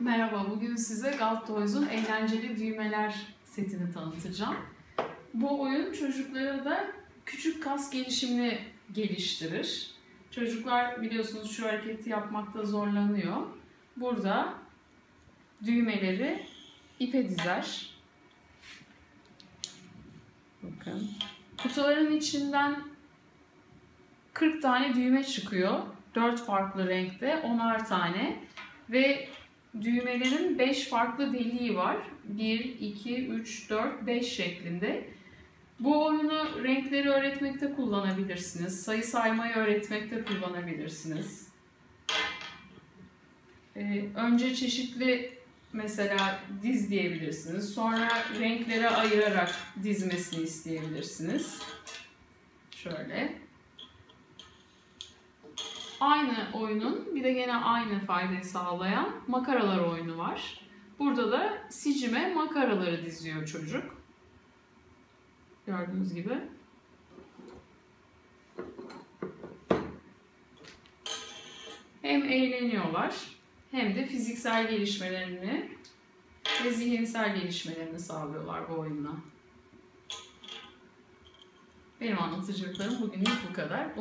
Merhaba, bugün size Galtoys'un eğlenceli düğmeler setini tanıtacağım. Bu oyun çocuklara da küçük kas gelişimini geliştirir. Çocuklar biliyorsunuz şu hareketi yapmakta zorlanıyor. Burada düğmeleri ipe dizer. Bakın. Kutuların içinden 40 tane düğme çıkıyor. 4 farklı renkte, 10'ar tane ve düğmelerin 5 farklı deliği var. 1, 2, 3, 4, 5 şeklinde. Bu oyunu renkleri öğretmekte kullanabilirsiniz. Sayı saymayı öğretmekte kullanabilirsiniz. Ee, önce çeşitli mesela diz diyebilirsiniz. Sonra renklere ayırarak dizmesini isteyebilirsiniz. Şöyle. Aynı oyunun bir de gene aynı faydayı sağlayan makaralar oyunu var. Burada da sicime makaraları diziyor çocuk. Gördüğünüz gibi. Hem eğleniyorlar hem de fiziksel gelişmelerini ve zihinsel gelişmelerini sağlıyorlar bu oyunla. Benim anlatacaklarım bugünlük bu kadar.